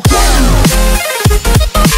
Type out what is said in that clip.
go.